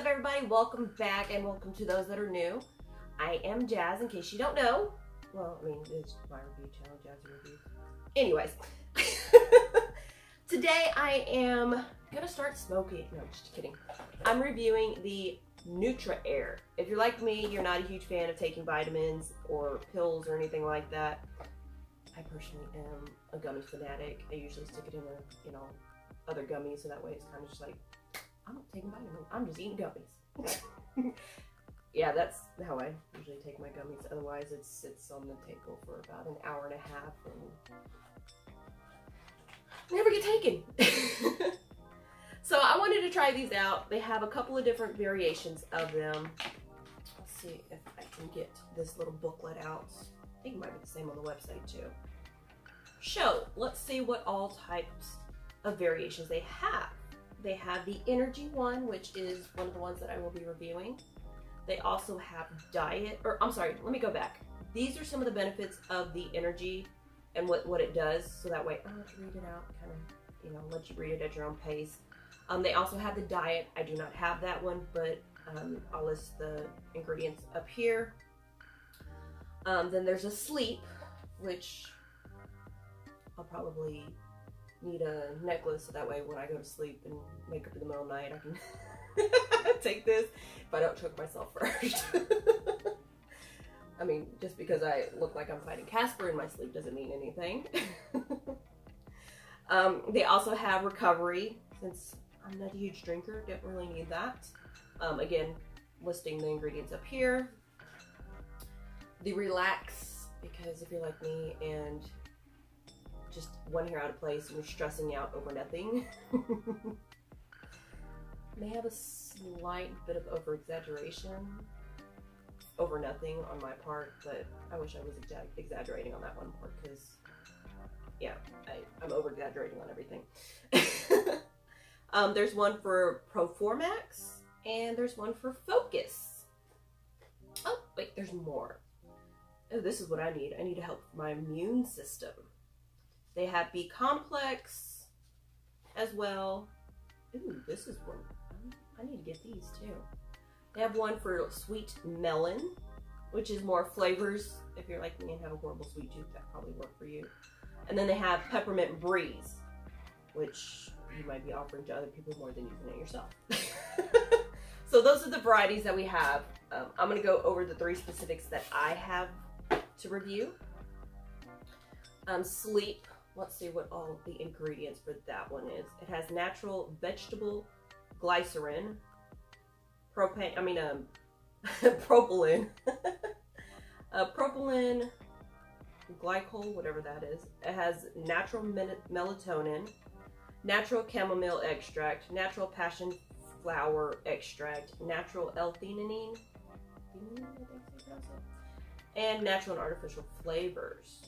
up, everybody? Welcome back, and welcome to those that are new. I am Jazz, in case you don't know. Well, I mean, it's my review channel, Jazz Reviews. Anyways, today I am gonna start smoking. No, just kidding. I'm reviewing the Nutriair. If you're like me, you're not a huge fan of taking vitamins or pills or anything like that. I personally am a gummy fanatic. I usually stick it in a, you know, other gummies, so that way it's kind of just like I'm not taking vitamins. I'm just eating gummies. yeah, that's how I usually take my gummies. Otherwise, it sits on the table for about an hour and a half and never get taken. so I wanted to try these out. They have a couple of different variations of them. Let's see if I can get this little booklet out. I think it might be the same on the website too. So let's see what all types of variations they have. They have the Energy one, which is one of the ones that I will be reviewing. They also have Diet, or I'm sorry, let me go back. These are some of the benefits of the Energy and what, what it does, so that way I'll you read it out, kind of, you know, let you read it at your own pace. Um, they also have the Diet. I do not have that one, but um, I'll list the ingredients up here. Um, then there's a Sleep, which I'll probably need a necklace so that way when I go to sleep and wake up in the middle of the night, I can take this if I don't choke myself first. I mean, just because I look like I'm fighting Casper in my sleep doesn't mean anything. um, they also have recovery, since I'm not a huge drinker, don't really need that. Um, again, listing the ingredients up here. The relax, because if you're like me and just one hair out of place and you're stressing out over nothing. May have a slight bit of over exaggeration over nothing on my part, but I wish I was exa exaggerating on that one part because, yeah, I, am over exaggerating on everything. um, there's one for Performax and there's one for Focus. Oh, wait, there's more. Oh, this is what I need. I need to help my immune system. They have B complex as well. Ooh, this is one. I need to get these too. They have one for sweet melon, which is more flavors. If you're like me and have a horrible sweet tooth, that probably work for you. And then they have peppermint breeze, which you might be offering to other people more than you can it yourself. so those are the varieties that we have. Um, I'm gonna go over the three specifics that I have to review. Um, sleep let's see what all the ingredients for that one is. It has natural vegetable glycerin, propane, I mean, um, propylene, uh, propylene glycol, whatever that is. It has natural melatonin, natural chamomile extract, natural passion flower extract, natural L-theanine, and natural and artificial flavors.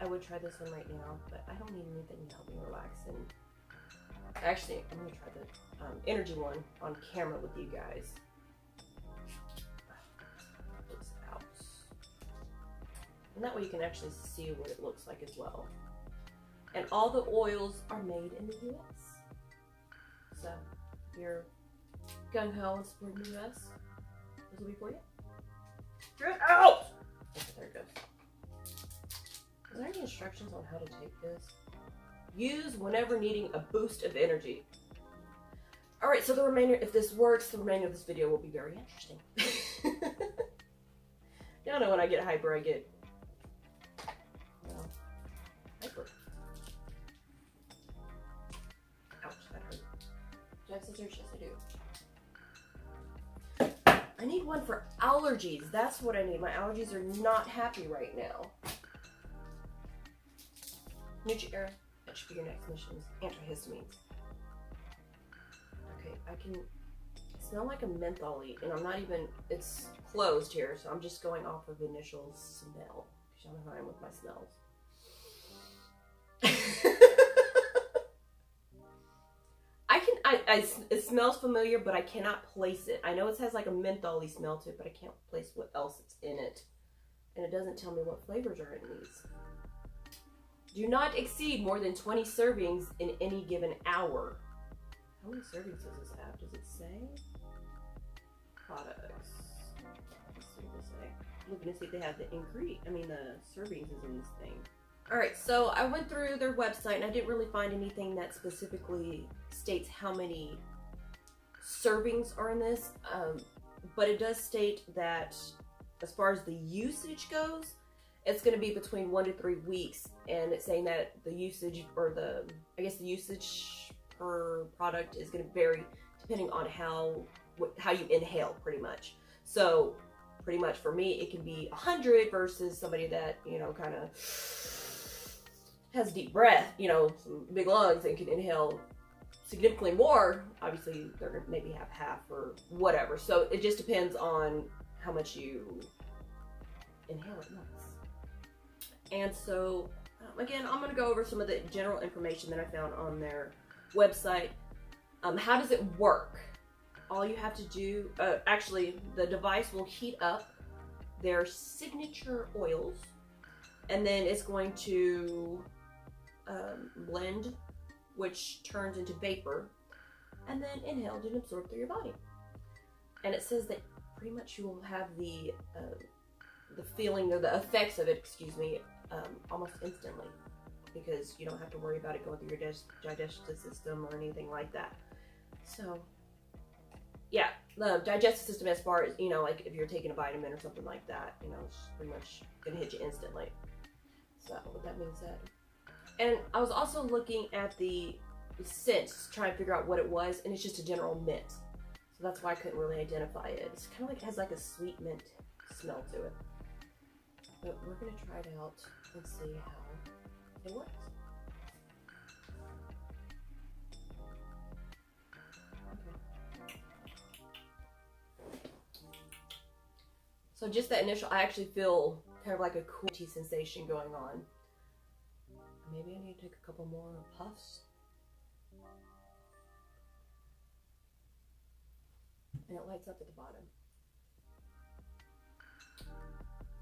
I would try this one right now, but I don't need anything to help me relax. And actually, I'm gonna try the um, energy one on camera with you guys. Out. And that way you can actually see what it looks like as well. And all the oils are made in the US. So you're gung ho and supporting the US, this will be for you. Get out! Is there any instructions on how to take this? Use whenever needing a boost of energy. Alright, so the remainder, if this works, the remainder of this video will be very interesting. Y'all know when I get hyper, I get, well, hyper. Ouch, that hurt. Do I have scissors? Yes, I do. I need one for allergies. That's what I need. My allergies are not happy right now. Nutriair, that should be your next mission, is antihistamines. Okay, I can smell like a mentholy, and I'm not even, it's closed here, so I'm just going off of initial smell. Because you know how I am with my smells. I can, I, I, it smells familiar, but I cannot place it. I know it has like a mentholy smell to it, but I can't place what else it's in it. And it doesn't tell me what flavors are in these. Do not exceed more than 20 servings in any given hour. How many servings does this have? Does it say? Products. Say. Looking to see if they have the ingredient. I mean, the servings is in this thing. All right, so I went through their website and I didn't really find anything that specifically states how many servings are in this. Um, but it does state that as far as the usage goes, it's going to be between one to three weeks. And it's saying that the usage or the, I guess the usage per product is going to vary depending on how, how you inhale pretty much. So pretty much for me, it can be 100 versus somebody that, you know, kind of has deep breath, you know, big lungs and can inhale significantly more. Obviously, they're going to maybe have half or whatever. So it just depends on how much you inhale at once. And so, um, again, I'm going to go over some of the general information that I found on their website. Um, how does it work? All you have to do, uh, actually, the device will heat up their signature oils, and then it's going to um, blend, which turns into vapor, and then inhaled and absorbed through your body. And it says that pretty much you will have the uh, the feeling or the effects of it, excuse me, um, almost instantly because you don't have to worry about it going through your digestive system or anything like that. So, yeah, the digestive system, as far as you know, like if you're taking a vitamin or something like that, you know, it's pretty much gonna hit you instantly. So, with that being said, and I was also looking at the scent, trying to figure out what it was, and it's just a general mint. So that's why I couldn't really identify it. It's kind of like it has like a sweet mint smell to it. But we're gonna try it out and see how it works. So just that initial, I actually feel kind of like a cool tea sensation going on. Maybe I need to take a couple more puffs. And it lights up at the bottom.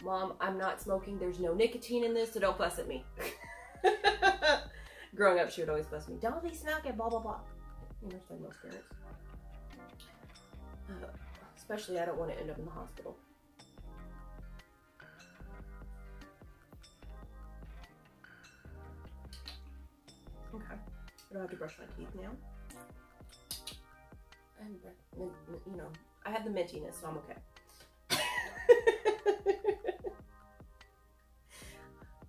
Mom, I'm not smoking. There's no nicotine in this, so don't fuss at me. Growing up, she would always fuss me. Don't be smoking, blah, blah, blah. You know, like most parents. Uh, especially, I don't want to end up in the hospital. Okay. I don't have to brush my teeth now. And, you know, I have the mintiness, so I'm okay.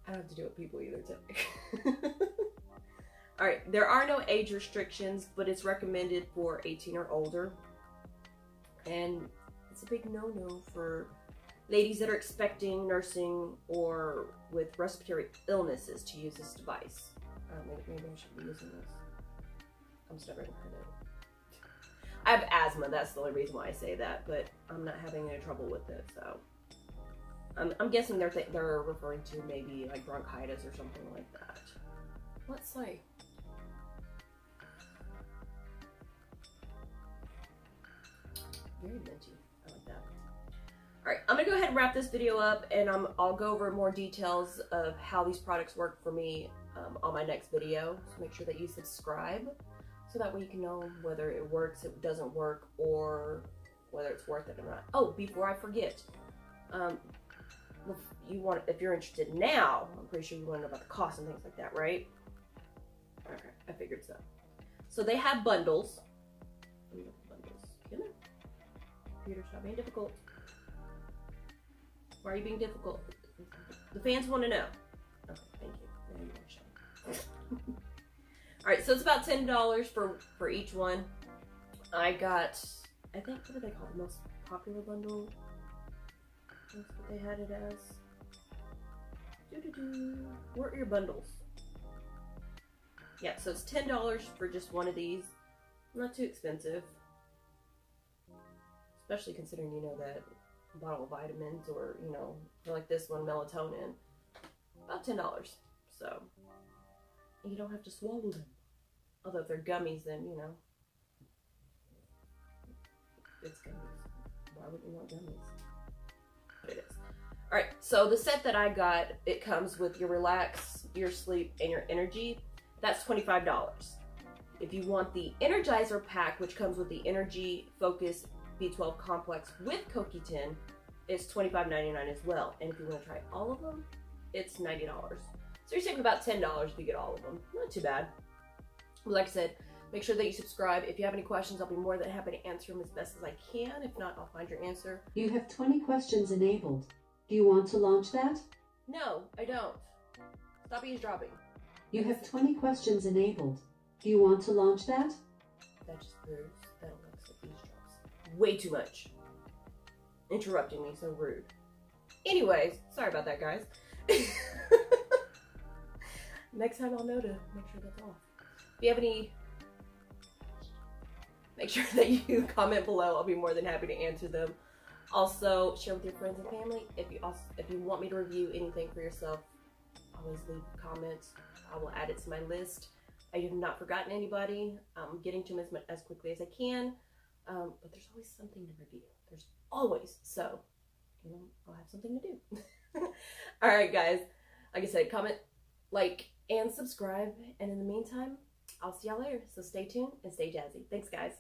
I don't have to do it people either today. All right, there are no age restrictions, but it's recommended for 18 or older. And it's a big no-no for ladies that are expecting, nursing, or with respiratory illnesses to use this device. Uh, maybe, I should be using this. I'm stubborn. I have asthma. That's the only reason why I say that, but I'm not having any trouble with it, so. I'm, I'm guessing they're, th they're referring to maybe like bronchitis or something like that. Let's see. Very minty. I like that. Alright, I'm going to go ahead and wrap this video up and um, I'll go over more details of how these products work for me um, on my next video. So make sure that you subscribe so that way you can know whether it works, it doesn't work, or whether it's worth it or not. Oh, before I forget, um, you want if you're interested now, I'm pretty sure you want to know about the cost and things like that, right? Okay, I figured so. So they have bundles. Bundles. Come here. Computer, stop being difficult. Why are you being difficult? The fans want to know. Okay, thank you All right, so it's about ten dollars for for each one. I got, I think what do they call the most popular bundle? That's what they had it as. Doo -doo -doo. Where are your bundles? Yeah, so it's $10 for just one of these. Not too expensive. Especially considering, you know, that bottle of vitamins or, you know, like this one, melatonin. About $10. So, you don't have to swallow them. Although if they're gummies, then, you know, it's gummies. Why would you want gummies? All right, so the set that I got, it comes with your relax, your sleep, and your energy. That's $25. If you want the Energizer pack, which comes with the Energy Focus B12 complex with CoQ10, it's $25.99 as well. And if you want to try all of them, it's $90. So you're saving about $10 if you get all of them. Not too bad. Like I said, make sure that you subscribe. If you have any questions, I'll be more than happy to answer them as best as I can. If not, I'll find your answer. You have 20 questions enabled. Do you want to launch that? No, I don't. Stop eavesdropping. You have 20 questions enabled. Do you want to launch that? That just proves that Alexa eavesdrops way too much. Interrupting me, so rude. Anyways, sorry about that, guys. Next time I'll know to make sure that's off. If you have any, make sure that you comment below. I'll be more than happy to answer them. Also, share with your friends and family. If you also, if you want me to review anything for yourself, always leave comments. I will add it to my list. I have not forgotten anybody. I'm getting to them as, as quickly as I can. Um, but there's always something to review. There's always. So, you know, I'll have something to do. All right, guys. Like I said, comment, like, and subscribe. And in the meantime, I'll see y'all later. So stay tuned and stay jazzy. Thanks, guys.